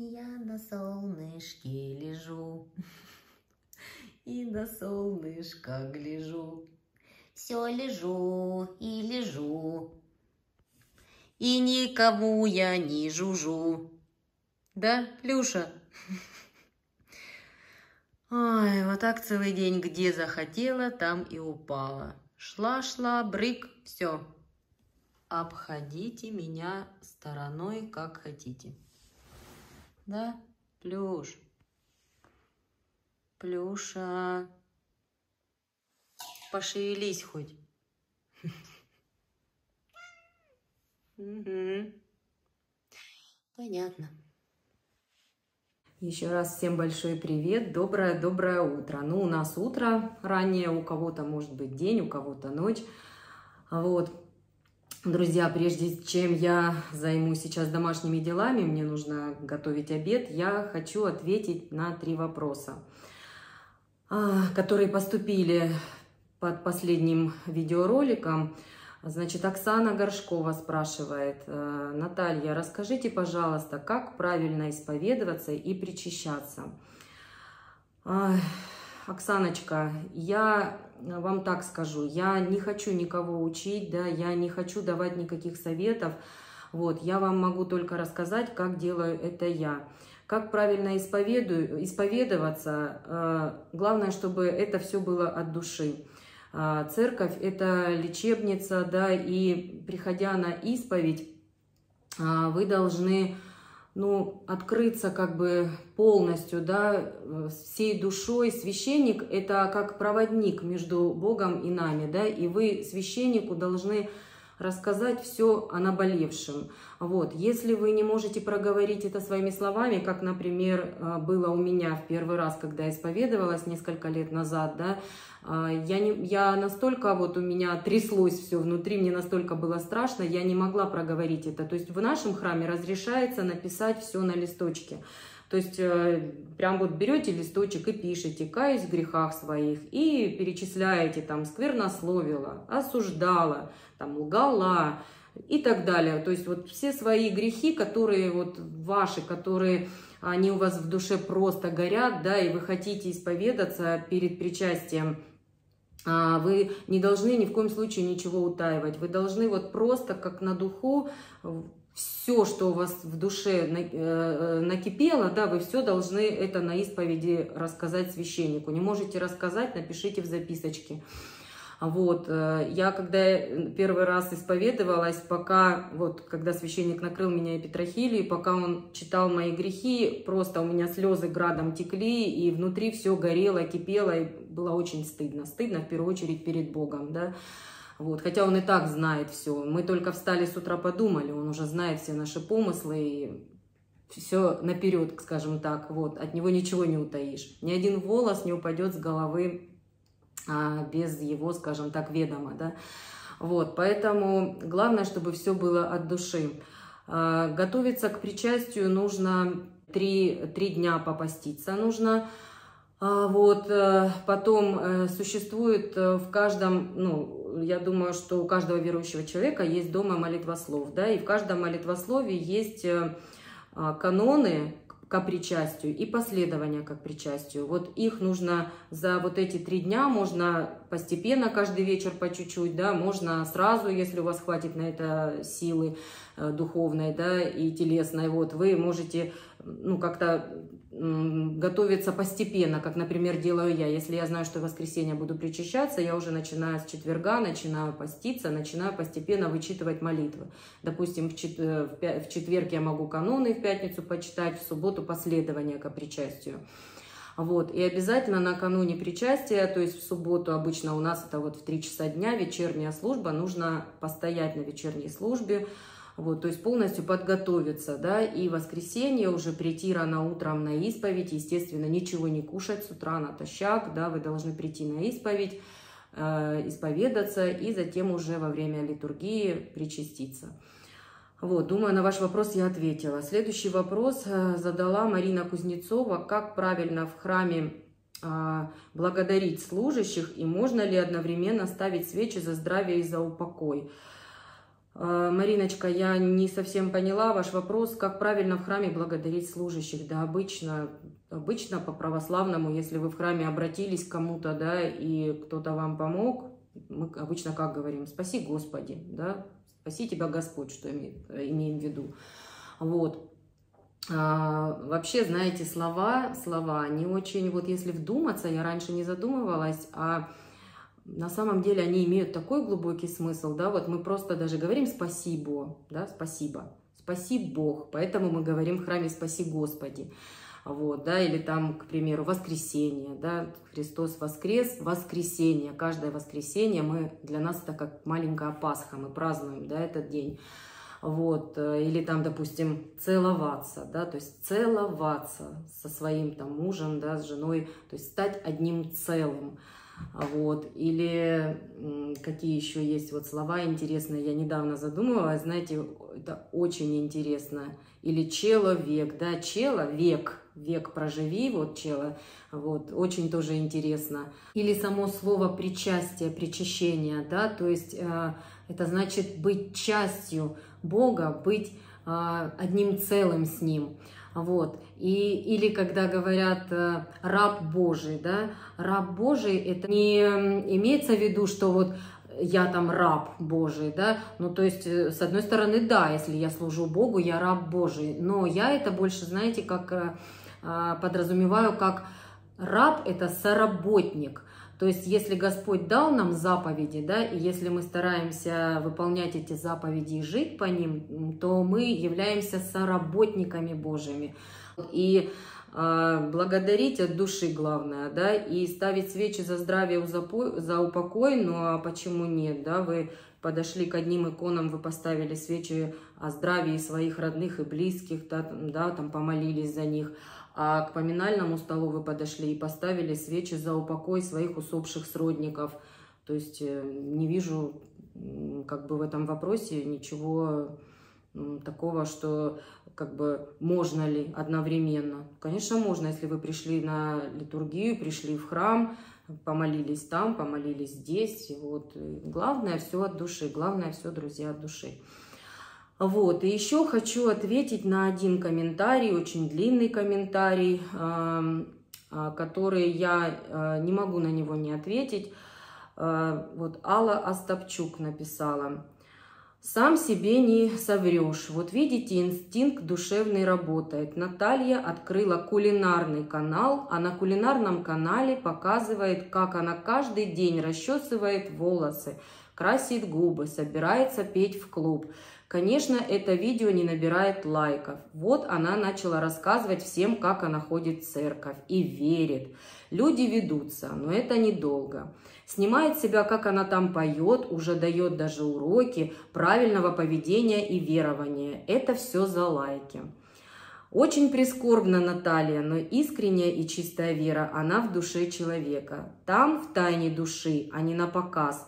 Я на солнышке лежу и на солнышко гляжу. Все лежу и лежу, и никому я не жужу. Да, Люша? Ой, вот так целый день, где захотела, там и упала. Шла-шла, брык, все. Обходите меня стороной, как хотите. Да, Плюш? Плюша, пошевелись хоть. Понятно. Еще раз всем большой привет, доброе-доброе утро. Ну, у нас утро раннее, у кого-то может быть день, у кого-то ночь. Вот, друзья, прежде чем я займусь сейчас домашними делами, мне нужно готовить обед, я хочу ответить на три вопроса. А, которые поступили под последним видеороликом. Значит, Оксана Горшкова спрашивает, «Э, Наталья, расскажите, пожалуйста, как правильно исповедоваться и причащаться? Оксаночка, я вам так скажу, я не хочу никого учить, да, я не хочу давать никаких советов, вот, я вам могу только рассказать, как делаю это я. Как правильно исповедую, исповедоваться? Э, главное, чтобы это все было от души. А, церковь – это лечебница, да, и приходя на исповедь, а, вы должны ну, открыться как бы полностью, да, всей душой. Священник – это как проводник между Богом и нами, да, и вы священнику должны рассказать все о наболевшем. Вот. Если вы не можете проговорить это своими словами, как, например, э, было у меня в первый раз, когда исповедовалась несколько лет назад, да, э, я, не, я настолько, вот у меня тряслось все внутри, мне настолько было страшно, я не могла проговорить это. То есть в нашем храме разрешается написать все на листочке. То есть э, прям вот берете листочек и пишете «каюсь в грехах своих» и перечисляете там «сквернословила», «осуждала», там «лгала», и так далее. То есть вот все свои грехи, которые вот ваши, которые они у вас в душе просто горят, да, и вы хотите исповедаться перед причастием, а, вы не должны ни в коем случае ничего утаивать. Вы должны вот просто как на духу все, что у вас в душе э, накипело, да, вы все должны это на исповеди рассказать священнику. Не можете рассказать, напишите в записочке. Вот, э, я когда первый раз исповедовалась, пока, вот, когда священник накрыл меня эпитрахилией, пока он читал мои грехи, просто у меня слезы градом текли, и внутри все горело, кипело, и было очень стыдно. Стыдно, в первую очередь, перед Богом, да. Вот, хотя он и так знает все. Мы только встали с утра, подумали, он уже знает все наши помыслы, и все наперед, скажем так, вот, от него ничего не утаишь. Ни один волос не упадет с головы а, без его, скажем так, ведома, да. Вот, поэтому главное, чтобы все было от души. А, готовиться к причастию нужно три, три дня попаститься нужно. А, вот, э, потом э, существует э, в каждом, ну, я думаю, что у каждого верующего человека есть дома молитвослов, да, и в каждом молитвослове есть каноны, к причастию и последования к причастию. Вот их нужно за вот эти три дня, можно постепенно, каждый вечер по чуть-чуть, да, можно сразу, если у вас хватит на это силы э, духовной, да, и телесной, вот, вы можете, ну, как-то готовиться постепенно, как, например, делаю я. Если я знаю, что в воскресенье буду причащаться, я уже начинаю с четверга, начинаю поститься, начинаю постепенно вычитывать молитвы. Допустим, в четверг я могу каноны в пятницу почитать, в субботу последование к причастию. Вот. И обязательно накануне причастия, то есть в субботу обычно у нас это вот в 3 часа дня, вечерняя служба, нужно постоять на вечерней службе, вот, то есть полностью подготовиться, да, и в воскресенье уже прийти рано утром на исповедь, естественно, ничего не кушать с утра натощак, да, вы должны прийти на исповедь, э, исповедаться и затем уже во время литургии причаститься. Вот, думаю, на ваш вопрос я ответила. Следующий вопрос э, задала Марина Кузнецова. Как правильно в храме э, благодарить служащих и можно ли одновременно ставить свечи за здравие и за упокой? А, Мариночка, я не совсем поняла ваш вопрос, как правильно в храме благодарить служащих. Да, обычно, обычно по православному, если вы в храме обратились к кому-то, да, и кто-то вам помог, мы обычно как говорим, спаси Господи, да, спаси тебя Господь, что имеем в виду. Вот. А, вообще, знаете, слова, слова, они очень, вот если вдуматься, я раньше не задумывалась, а на самом деле они имеют такой глубокий смысл, да, вот мы просто даже говорим спасибо, да, спасибо, спаси Бог, поэтому мы говорим в храме спаси Господи, вот, да, или там, к примеру, воскресенье, да, Христос воскрес, воскресенье, каждое воскресенье мы, для нас это как маленькая Пасха, мы празднуем, да, этот день, вот, э, или там, допустим, целоваться, да, то есть целоваться со своим там мужем, да, с женой, то есть стать одним целым, вот. Или какие еще есть вот слова интересные, я недавно задумывалась, знаете, это очень интересно. Или человек, да, человек, век проживи, вот чело, вот, очень тоже интересно. Или само слово причастие, причащение, да, то есть э, это значит быть частью Бога, быть э, одним целым с Ним. Вот. И, или когда говорят э, раб Божий, да, раб Божий, это не имеется в виду, что вот я там раб Божий, да, ну то есть э, с одной стороны, да, если я служу Богу, я раб Божий, но я это больше, знаете, как э, а, подразумеваю, как раб это соработник, то есть, если Господь дал нам заповеди, да, и если мы стараемся выполнять эти заповеди и жить по ним, то мы являемся соработниками Божьими. И э, благодарить от души главное, да, и ставить свечи за здравие, за упокой, ну а почему нет, да, вы подошли к одним иконам, вы поставили свечи о здравии своих родных и близких, да, да там помолились за них, а к поминальному столу вы подошли и поставили свечи за упокой своих усопших сродников. То есть э, не вижу как бы в этом вопросе ничего такого, что как бы можно ли одновременно. Конечно, можно, если вы пришли на литургию, пришли в храм, помолились там, помолились здесь. Вот. Главное все от души, главное все, друзья, от души. Вот, и еще хочу ответить на один комментарий, очень длинный комментарий, а, который я а, не могу на него не ответить. А, вот Алла Остапчук написала. Сам себе не соврешь. Вот видите, инстинкт душевный работает. Наталья открыла кулинарный канал, а на кулинарном канале показывает, как она каждый день расчесывает волосы, красит губы, собирается петь в клуб. Конечно, это видео не набирает лайков. Вот она начала рассказывать всем, как она ходит в церковь и верит. Люди ведутся, но это недолго. Снимает себя, как она там поет, уже дает даже уроки правильного поведения и верования. Это все за лайки. Очень прискорбна Наталья, но искренняя и чистая вера, она в душе человека. Там, в тайне души, а не на показ.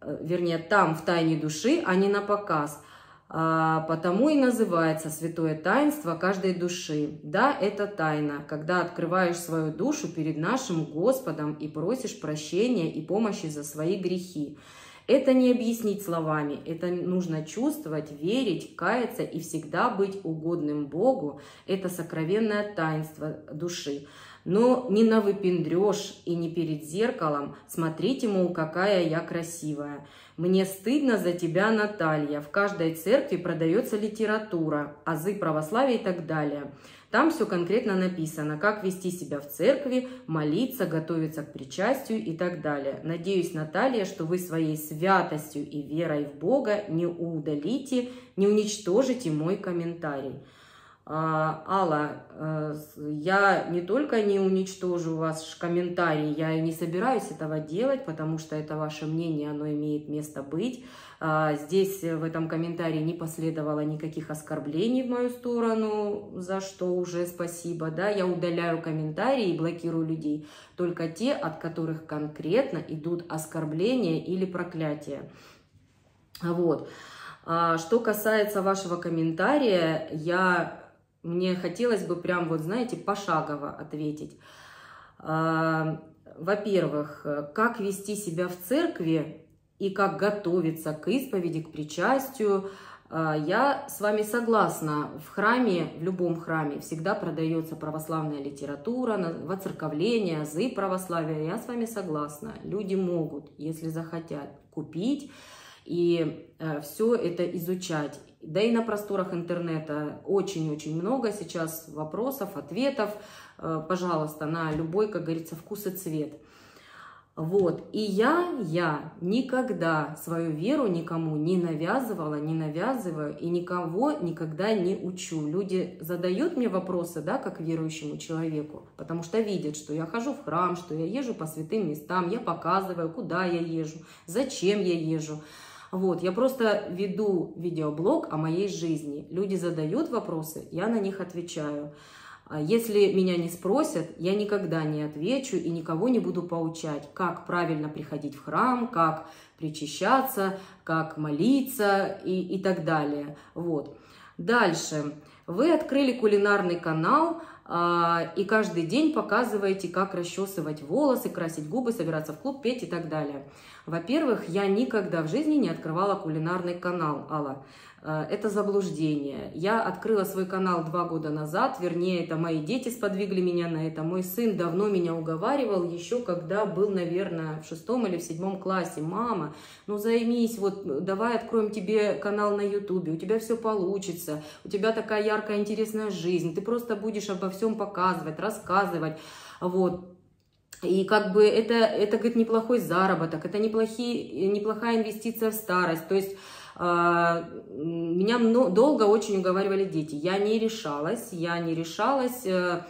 Э, вернее, там, в тайне души, а не на показ. А, потому и называется святое таинство каждой души. Да, это тайна, когда открываешь свою душу перед нашим Господом и просишь прощения и помощи за свои грехи. Это не объяснить словами, это нужно чувствовать, верить, каяться и всегда быть угодным Богу. Это сокровенное таинство души. Но не на выпендрешь и не перед зеркалом смотрите, мол, какая я красивая. Мне стыдно за тебя, Наталья. В каждой церкви продается литература, азы православия и так далее. Там все конкретно написано, как вести себя в церкви, молиться, готовиться к причастию и так далее. Надеюсь, Наталья, что вы своей святостью и верой в Бога не удалите, не уничтожите мой комментарий. А, Алла, э, я не только не уничтожу ваш комментарий, я и не собираюсь этого делать, потому что это ваше мнение, оно имеет место быть. А, здесь в этом комментарии не последовало никаких оскорблений в мою сторону, за что уже спасибо. Да? Я удаляю комментарии и блокирую людей, только те, от которых конкретно идут оскорбления или проклятия. Вот. А, что касается вашего комментария, я мне хотелось бы прям, вот знаете, пошагово ответить. А, во-первых, как вести себя в церкви, и как готовиться к исповеди, к причастию, а, я с вами согласна. В храме, в любом храме всегда продается православная литература, воцерковление, азы православия. Я с вами согласна. Люди могут, если захотят, купить и э, все это изучать. Да и на просторах интернета очень-очень много сейчас вопросов, ответов. Э, пожалуйста, на любой, как говорится, вкус и цвет. Вот. И я, я никогда свою веру никому не навязывала, не навязываю и никого никогда не учу. Люди задают мне вопросы, да, как верующему человеку, потому что видят, что я хожу в храм, что я езжу по святым местам, я показываю, куда я езжу, зачем я езжу. Вот, я просто веду видеоблог о моей жизни. Люди задают вопросы, я на них отвечаю. А если меня не спросят, я никогда не отвечу и никого не буду поучать, как правильно приходить в храм, как причащаться, как молиться и, и так далее. Вот. Дальше. Вы открыли кулинарный канал и каждый день показываете, как расчесывать волосы, красить губы, собираться в клуб, петь и так далее. Во-первых, я никогда в жизни не открывала кулинарный канал, Алла. Э, это заблуждение. Я открыла свой канал два года назад, вернее, это мои дети сподвигли меня на это. Мой сын давно меня уговаривал, еще когда был, наверное, в шестом или в седьмом классе. Мама, ну займись, вот давай откроем тебе канал на ютубе, у тебя все получится, у тебя такая яркая, интересная жизнь, ты просто будешь обо всем показывать, рассказывать. Вот, и как бы это, это говорит, неплохой заработок, это неплохие, неплохая инвестиция в старость. То есть меня долго очень уговаривали дети. Я не решалась, я не решалась, э,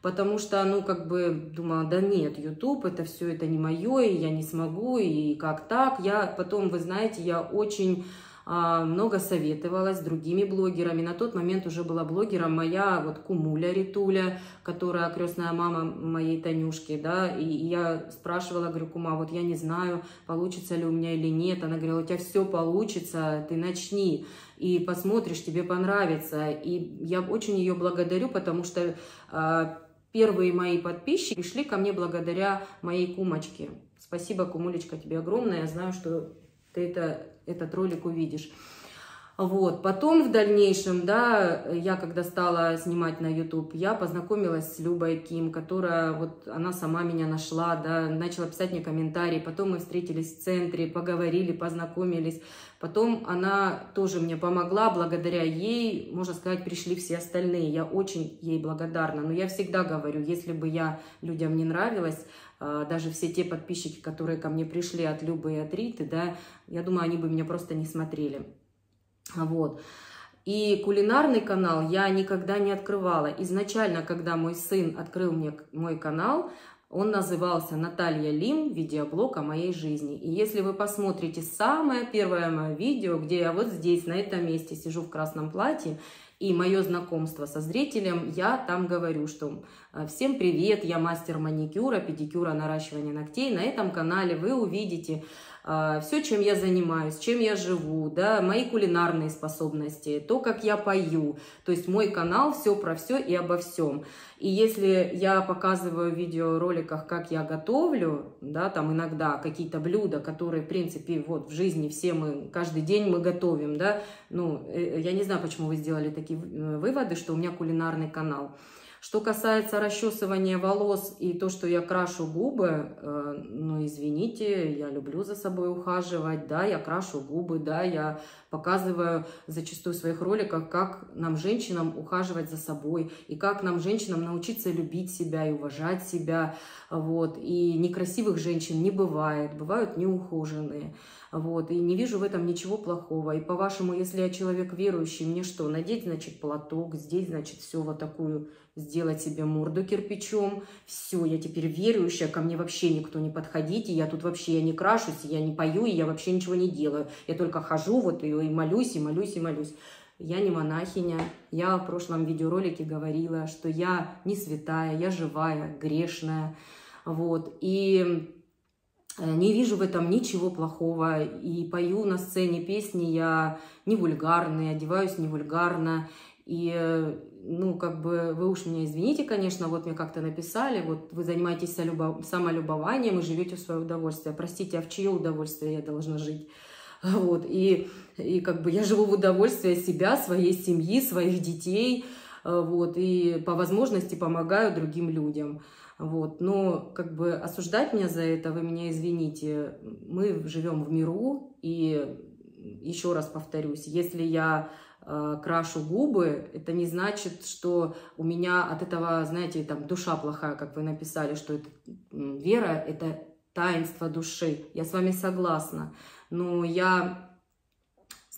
потому что, ну, как бы думала, да нет, YouTube, это все, это не мое, и я не смогу, и как так. Я потом, вы знаете, я очень а, много советовалась с другими блогерами. На тот момент уже была блогером моя вот Кумуля Ритуля, которая крестная мама моей Танюшки, да, и я спрашивала, говорю, Кума, вот я не знаю, получится ли у меня или нет. Она говорила, у тебя все получится, ты начни и посмотришь, тебе понравится. И я очень ее благодарю, потому что а, первые мои подписчики пришли ко мне благодаря моей кумочке. Спасибо, Кумулечка, тебе огромное. Я знаю, что ты это этот ролик увидишь. Вот. Потом в дальнейшем, да, я когда стала снимать на YouTube, я познакомилась с Любой Ким, которая вот, она сама меня нашла, да, начала писать мне комментарии, потом мы встретились в центре, поговорили, познакомились, потом она тоже мне помогла, благодаря ей, можно сказать, пришли все остальные, я очень ей благодарна, но я всегда говорю, если бы я людям не нравилась, даже все те подписчики, которые ко мне пришли от Любы и от Риты, да, я думаю, они бы меня просто не смотрели. Вот. И кулинарный канал я никогда не открывала. Изначально, когда мой сын открыл мне мой канал, он назывался «Наталья Лим. Видеоблог о моей жизни». И если вы посмотрите самое первое мое видео, где я вот здесь, на этом месте сижу в красном платье, и мое знакомство со зрителем, я там говорю, что э, всем привет, я мастер маникюра, педикюра, наращивания ногтей. На этом канале вы увидите все, чем я занимаюсь, чем я живу, да, мои кулинарные способности, то, как я пою. То есть мой канал все про все и обо всем. И если я показываю в видеороликах, как я готовлю, да, там иногда какие-то блюда, которые, в принципе, вот в жизни все мы, каждый день мы готовим, да, ну, э, я не знаю, почему вы сделали такие э, выводы, что у меня кулинарный канал. Что касается расчесывания волос и то, что я крашу губы, э, ну, извините, я люблю за собой ухаживать, да, я крашу губы, да, я показываю зачастую в своих роликах, как нам, женщинам, ухаживать за собой, и как нам, женщинам, научиться любить себя и уважать себя, вот, и некрасивых женщин не бывает, бывают неухоженные, вот, и не вижу в этом ничего плохого, и по-вашему, если я человек верующий, мне что, надеть, значит, платок, здесь, значит, все вот такую сделать себе морду кирпичом. Все, я теперь верующая, ко мне вообще никто не подходите, я тут вообще я не крашусь, я не пою, и я вообще ничего не делаю. Я только хожу вот и, и молюсь, и молюсь, и молюсь. Я не монахиня. Я в прошлом видеоролике говорила, что я не святая, я живая, грешная. Вот. И э, не вижу в этом ничего плохого. И пою на сцене песни я не вульгарные, одеваюсь не вульгарно. И, э, ну, как бы, вы уж меня извините, конечно, вот мне как-то написали, вот вы занимаетесь самолюбованием и живете в свое удовольствие. Простите, а в чье удовольствие я должна жить? Вот, и, и как бы я живу в удовольствие себя, своей семьи, своих детей, э, вот, и по возможности помогаю другим людям. Вот. Но как бы осуждать меня за это, вы меня извините, мы живем в миру, и еще раз повторюсь, если я э, крашу губы, это не значит, что у меня от этого, знаете, там душа плохая, как вы написали, что это вера, это таинство души. Я с вами согласна. Но я,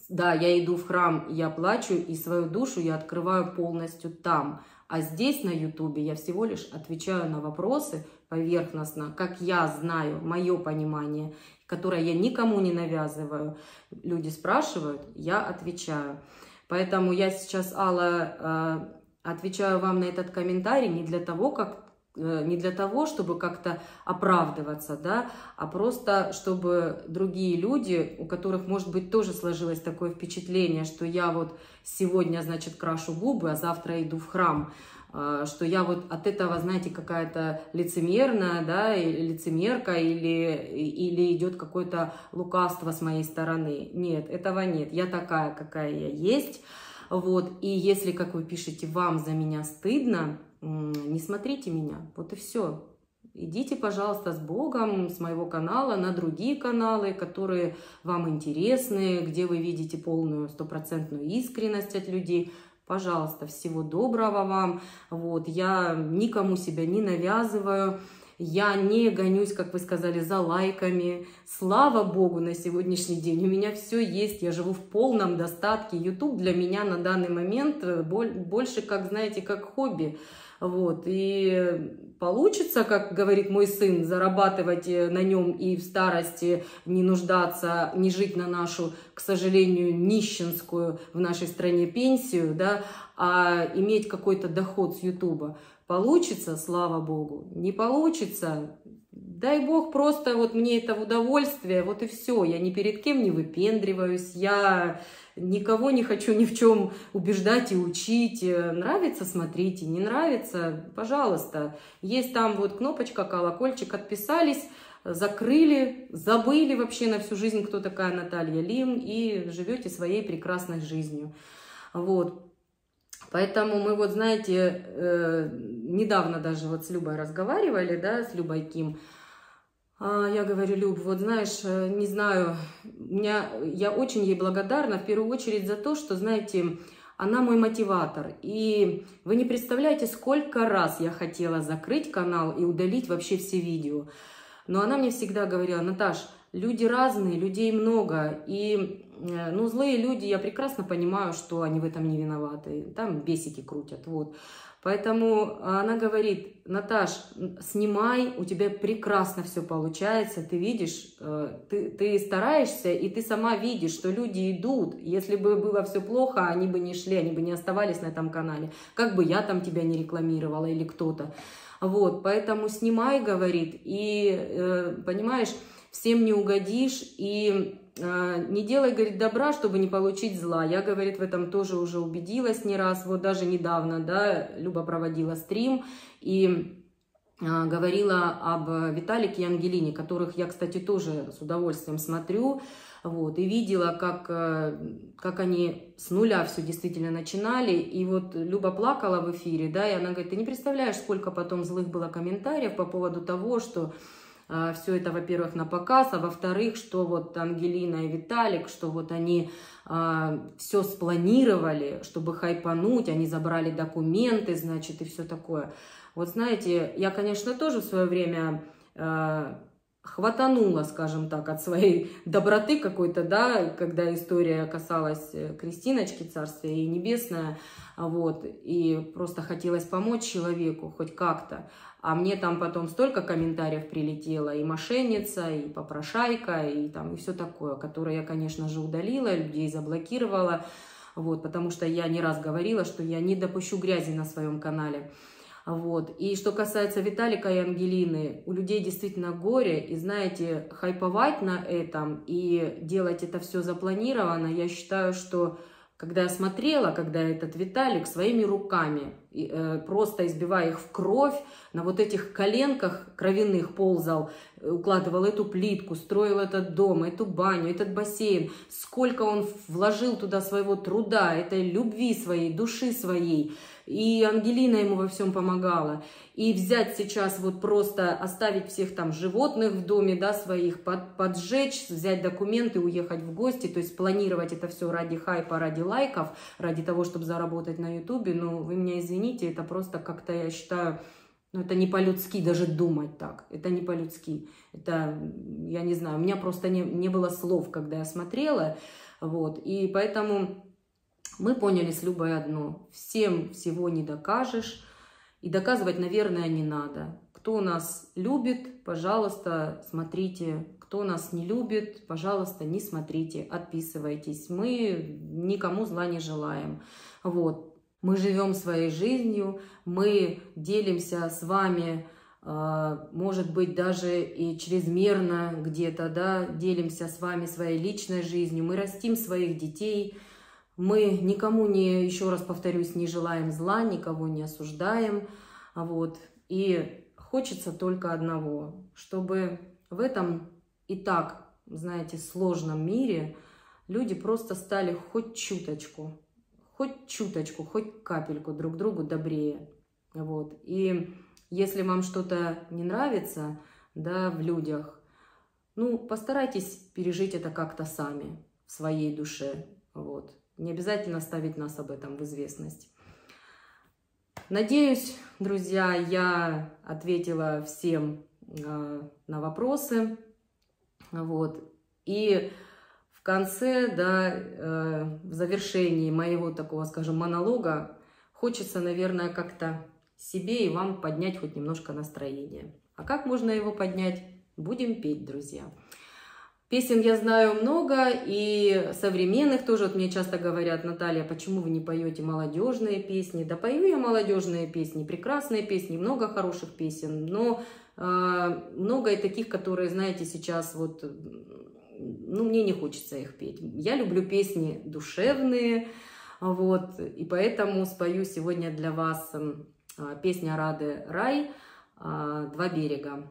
да, я иду в храм, я плачу, и свою душу я открываю полностью там. А здесь на Ютубе я всего лишь отвечаю на вопросы поверхностно, как я знаю, мое понимание, которое я никому не навязываю. Люди спрашивают, я отвечаю. Поэтому я сейчас, Алла, э, отвечаю вам на этот комментарий не для того, как не для того, чтобы как-то оправдываться, да, а просто чтобы другие люди, у которых, может быть, тоже сложилось такое впечатление, что я вот сегодня, значит, крашу губы, а завтра иду в храм, а, что я вот от этого, знаете, какая-то лицемерная, да, лицемерка, или, или идет какое-то лукавство с моей стороны. Нет, этого нет. Я такая, какая я есть. Вот. И если, как вы пишете, вам за меня стыдно, не смотрите меня. Вот и все. Идите, пожалуйста, с Богом, с моего канала на другие каналы, которые вам интересны, где вы видите полную стопроцентную искренность от людей. Пожалуйста, всего доброго вам. Вот, я никому себя не навязываю. Я не гонюсь, как вы сказали, за лайками. Слава Богу, на сегодняшний день у меня все есть. Я живу в полном достатке. YouTube для меня на данный момент больше, как, знаете, как хобби. Вот, и получится, как говорит мой сын, зарабатывать э, на нем и в старости не нуждаться, не жить на нашу, к сожалению, нищенскую в нашей стране пенсию, да, а иметь какой-то доход с Ютуба. Получится, слава богу. Не получится, дай бог просто вот мне это в удовольствие, вот и все. Я ни перед кем не выпендриваюсь, я никого не хочу ни в чем убеждать и учить. Нравится, смотрите, не нравится, пожалуйста. Есть там вот кнопочка, колокольчик, отписались, закрыли, забыли вообще на всю жизнь, кто такая Наталья Лим, и живете своей прекрасной жизнью. Вот. Поэтому мы вот, знаете, э, недавно даже вот с Любой разговаривали, да, с Любой Ким, а, я говорю, Люб, вот знаешь, э, не знаю, меня, я очень ей благодарна, в первую очередь за то, что, знаете, она мой мотиватор. И вы не представляете, сколько раз я хотела закрыть канал и удалить вообще все видео. Но она мне всегда говорила, Наташ, люди разные, людей много. И, э, ну, злые люди, я прекрасно понимаю, что они в этом не виноваты. Там бесики крутят, вот. Поэтому она говорит, Наташ, снимай, у тебя прекрасно все получается, ты видишь, э, ты, ты стараешься, и ты сама видишь, что люди идут. Если бы было все плохо, они бы не шли, они бы не оставались на этом канале. Как бы я там тебя не рекламировала или кто-то. Вот, поэтому снимай, говорит, и, э, понимаешь, всем не угодишь, и а, не делай, говорит, добра, чтобы не получить зла. Я, говорит, в этом тоже уже убедилась не раз. Вот даже недавно, да, Люба проводила стрим и а, говорила об Виталике и Ангелине, которых я, кстати, тоже с удовольствием смотрю. Вот, и видела, как, э, как они с нуля все действительно начинали. И вот Люба плакала в эфире, да, и она говорит, ты не представляешь, сколько потом злых было комментариев по поводу того, что все это, во-первых, на показ, а во-вторых, что вот Ангелина и Виталик, что вот они а, все спланировали, чтобы хайпануть, они забрали документы, значит, и все такое. Вот знаете, я, конечно, тоже в свое время а, хватанула, скажем так, от своей доброты какой-то, да, когда история касалась э, Кристиночки, Царствия и Небесное, вот, и просто хотелось помочь человеку хоть как-то. А мне там потом столько комментариев прилетело, и мошенница, и попрошайка, и там, и все такое, которое я, конечно же, удалила, людей заблокировала, вот, потому что я не раз говорила, что я не допущу грязи на своем канале. Вот. И что касается Виталика и Ангелины, у людей действительно горе, и знаете, хайповать на этом и делать это все запланированно, я считаю, что когда я смотрела, когда этот Виталик своими руками, э, просто избивая их в кровь, на вот этих коленках кровяных ползал, э, укладывал эту плитку, строил этот дом, эту баню, этот бассейн, сколько он вложил туда своего труда, этой любви своей, души своей, и Ангелина ему во всем помогала. И взять сейчас вот просто оставить всех там животных в доме, да, своих, под, поджечь, взять документы, уехать в гости, то есть планировать это все ради хайпа, ради лайков, ради того, чтобы заработать на ютубе, ну, вы меня извините, это просто как-то, я считаю, ну, это не по-людски даже думать так. Это не по-людски. Это, я не знаю, у меня просто не, не было слов, когда я смотрела. Вот. И поэтому мы поняли с Любой одно. Всем всего не докажешь. И доказывать, наверное, не надо. Кто нас любит, пожалуйста, смотрите. Кто нас не любит, пожалуйста, не смотрите, отписывайтесь. Мы никому зла не желаем. Вот. Мы живем своей жизнью, мы делимся с вами, а, может быть, даже и чрезмерно где-то, да, делимся с вами своей личной жизнью, мы растим своих детей, мы никому не, еще раз повторюсь, не желаем зла, никого не осуждаем. Вот. И хочется только одного, чтобы в этом и так, знаете, сложном мире люди просто стали хоть чуточку, хоть чуточку, хоть капельку друг другу добрее. Вот. И если вам что-то не нравится да, в людях, ну, постарайтесь пережить это как-то сами, в своей душе. Вот. Не обязательно ставить нас об этом в известность. Надеюсь, друзья, я ответила всем э, на вопросы. Вот. И в конце, да, э, в завершении моего такого, скажем, монолога, хочется, наверное, как-то себе и вам поднять хоть немножко настроение. А как можно его поднять? Будем петь, друзья. Песен я знаю много, и современных тоже. Вот мне часто говорят, Наталья, почему вы не поете молодежные песни? Да пою я молодежные песни, прекрасные песни, много хороших песен, но э, много и таких, которые, знаете, сейчас вот, ну, мне не хочется их петь. Я люблю песни душевные, вот, и поэтому спою сегодня для вас э, песня Рады Рай «Два берега».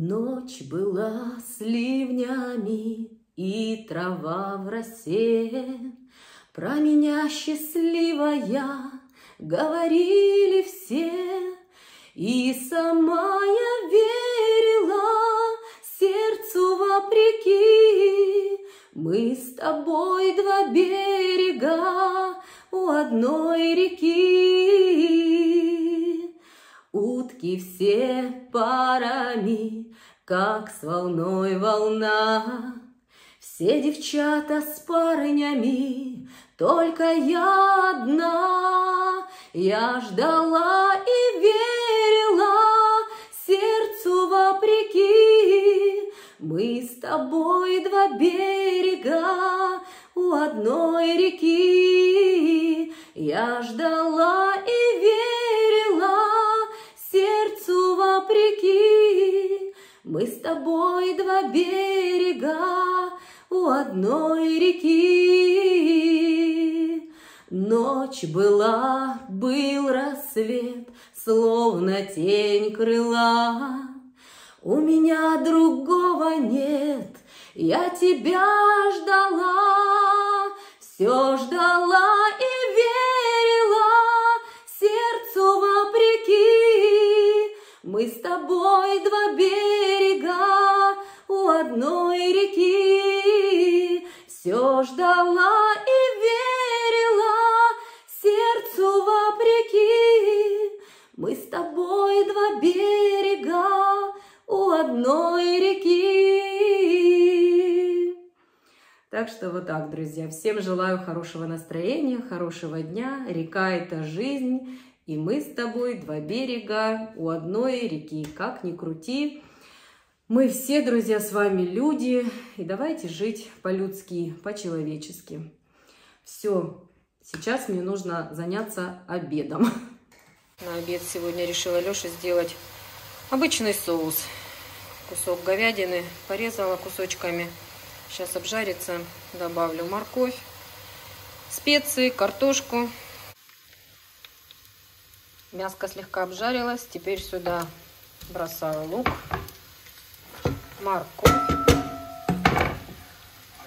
Ночь была с ливнями, и трава в росе. Про меня счастливая говорили все, И сама я верила сердцу вопреки. Мы с тобой два берега у одной реки. Утки все парами, как с волной волна. Все девчата с парнями, только я одна. Я ждала и верила сердцу вопреки. Мы с тобой два берега у одной реки. Я ждала Мы с тобой два берега у одной реки. Ночь была, был рассвет, словно тень крыла. У меня другого нет, я тебя ждала, все ждала и верила сердцу вопреки. Мы с тобой два берега у одной реки. Все ждала и верила сердцу вопреки. Мы с тобой два берега у одной реки. Так что вот так, друзья. Всем желаю хорошего настроения, хорошего дня. Река – это жизнь. И мы с тобой два берега у одной реки. Как ни крути, мы все, друзья, с вами люди. И давайте жить по-людски, по-человечески. Все, сейчас мне нужно заняться обедом. На обед сегодня решила Леша сделать обычный соус. Кусок говядины порезала кусочками. Сейчас обжарится, добавлю морковь, специи, картошку. Мяско слегка обжарилось. Теперь сюда бросаю лук, морковь.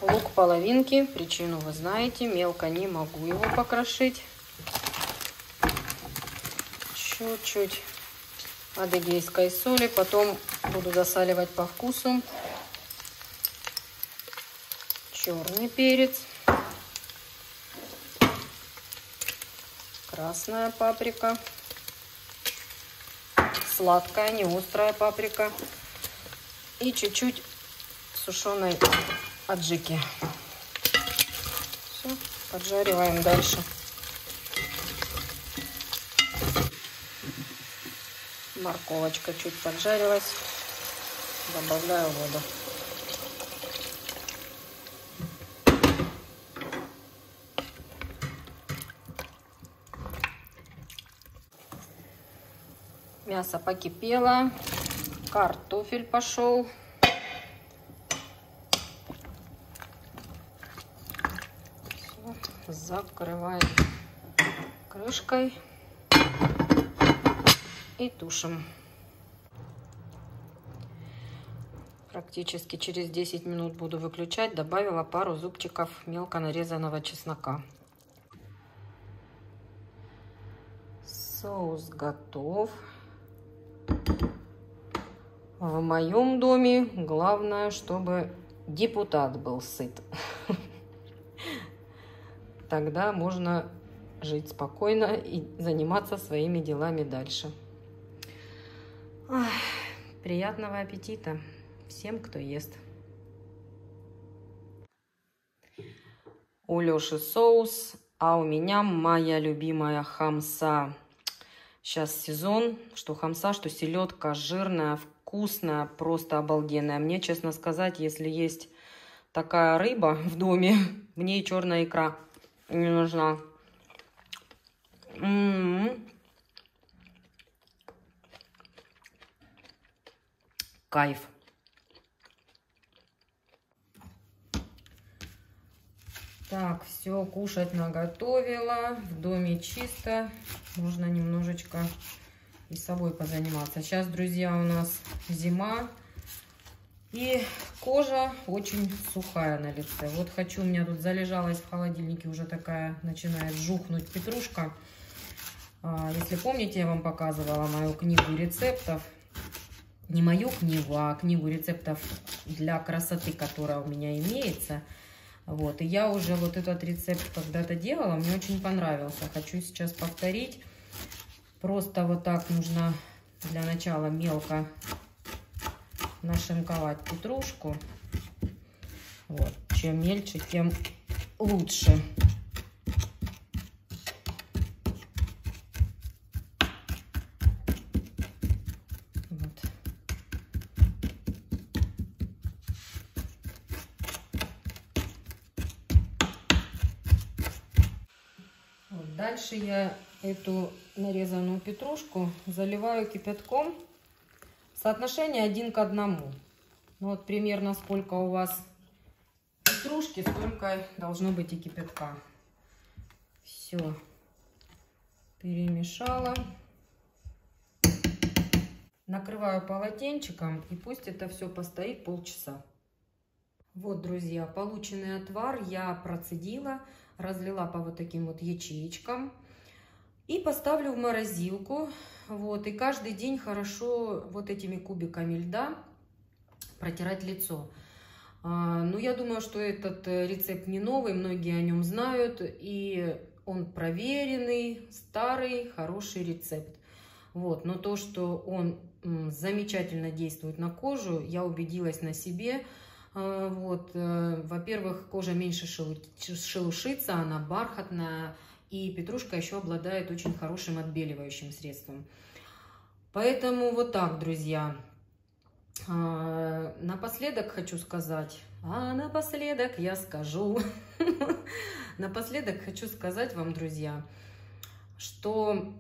Лук половинки. Причину вы знаете. Мелко не могу его покрошить. Чуть-чуть адыгейской соли. Потом буду засаливать по вкусу. Черный перец. Красная паприка сладкая, не острая паприка. И чуть-чуть сушеной аджики. Все, поджариваем дальше. Морковочка чуть поджарилась. Добавляю воду. Мясо покипело. Картофель пошел. Все, закрываем крышкой и тушим. Практически через 10 минут буду выключать. Добавила пару зубчиков мелко нарезанного чеснока. Соус готов. В моем доме главное, чтобы депутат был сыт. Тогда можно жить спокойно и заниматься своими делами дальше. Приятного аппетита всем, кто ест. У Леши соус, а у меня моя любимая хамса. Сейчас сезон, что хамса, что селедка жирная, вкусная, просто обалденная. Мне, честно сказать, если есть такая рыба в доме, мне и черная икра не нужна. М -м -м. Кайф. Так, все, кушать наготовила. В доме чисто. Можно немножечко и собой позаниматься. Сейчас, друзья, у нас зима. И кожа очень сухая на лице. Вот хочу, у меня тут залежалась в холодильнике уже такая, начинает жухнуть петрушка. А, если помните, я вам показывала мою книгу рецептов. Не мою книгу, а книгу рецептов для красоты, которая у меня имеется. Вот, и я уже вот этот рецепт когда-то делала, мне очень понравился. Хочу сейчас повторить. Просто вот так нужно для начала мелко нашинковать петрушку. Вот. Чем мельче, тем лучше. Вот. Вот. Дальше я эту нарезанную петрушку заливаю кипятком. Соотношение один к одному. Ну, вот примерно сколько у вас петрушки, столько должно быть и кипятка. Все. Перемешала. Накрываю полотенчиком и пусть это все постоит полчаса. Вот, друзья, полученный отвар я процедила, разлила по вот таким вот ячеечкам. И поставлю в морозилку. Вот, и каждый день хорошо вот этими кубиками льда протирать лицо. А, ну, я думаю, что этот э, рецепт не новый, многие о нем знают. И он проверенный, старый, хороший рецепт. Вот, но то, что он замечательно действует на кожу, я убедилась на себе. А, вот, э, во-первых, кожа меньше шелушится, она бархатная, и петрушка еще обладает очень хорошим отбеливающим средством. Поэтому вот так, друзья. А, напоследок хочу сказать, а напоследок я скажу, напоследок хочу сказать вам, друзья, что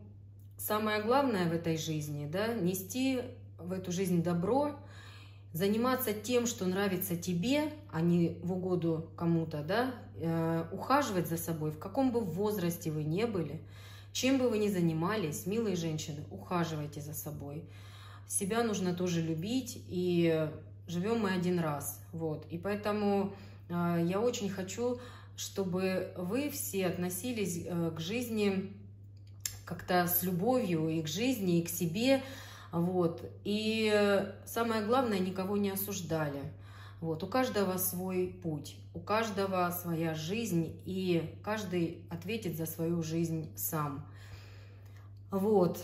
самое главное в этой жизни, да, нести в эту жизнь добро, заниматься тем, что нравится тебе, а не в угоду кому-то, да, э, ухаживать за собой, в каком бы возрасте вы не были, чем бы вы ни занимались, милые женщины, ухаживайте за собой. Себя нужно тоже любить, и живем мы один раз, вот, и поэтому э, я очень хочу, чтобы вы все относились э, к жизни как-то с любовью и к жизни, и к себе, вот. И самое главное, никого не осуждали. Вот. У каждого свой путь, у каждого своя жизнь, и каждый ответит за свою жизнь сам. Вот.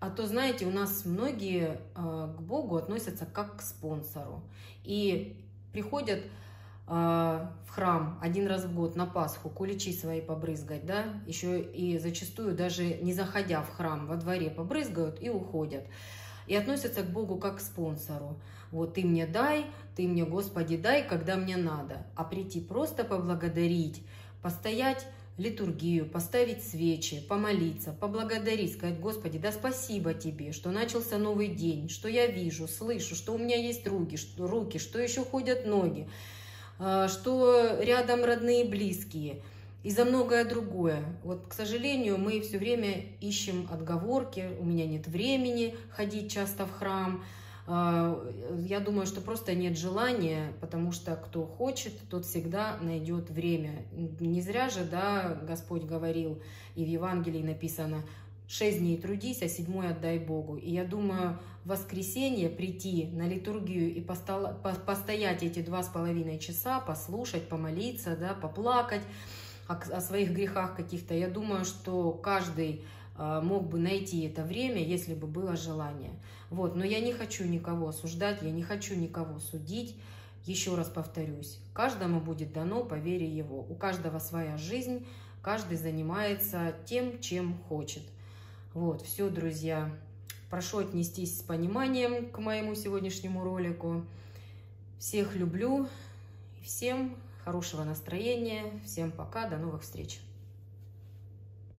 А то, знаете, у нас многие э, к Богу относятся как к спонсору. И приходят в храм один раз в год на Пасху куличи свои побрызгать, да, еще и зачастую даже не заходя в храм, во дворе побрызгают и уходят. И относятся к Богу как к спонсору. Вот ты мне дай, ты мне, Господи, дай, когда мне надо. А прийти просто поблагодарить, постоять литургию, поставить свечи, помолиться, поблагодарить, сказать, Господи, да спасибо Тебе, что начался новый день, что я вижу, слышу, что у меня есть руки, что, руки, что еще ходят ноги. А, что рядом родные и близкие и за многое другое. Вот, к сожалению, мы все время ищем отговорки, у меня нет времени ходить часто в храм. А, я думаю, что просто нет желания, потому что кто хочет, тот всегда найдет время. Не зря же, да, Господь говорил, и в Евангелии написано, шесть дней трудись, а седьмой отдай Богу. И я думаю, в воскресенье прийти на литургию и постоять эти два с половиной часа, послушать, помолиться, да, поплакать о, о своих грехах каких-то, я думаю, что каждый а, мог бы найти это время, если бы было желание. Вот. Но я не хочу никого осуждать, я не хочу никого судить. Еще раз повторюсь, каждому будет дано по вере его. У каждого своя жизнь, каждый занимается тем, чем хочет. Вот, все, друзья. Прошу отнестись с пониманием к моему сегодняшнему ролику. Всех люблю. Всем хорошего настроения. Всем пока. До новых встреч.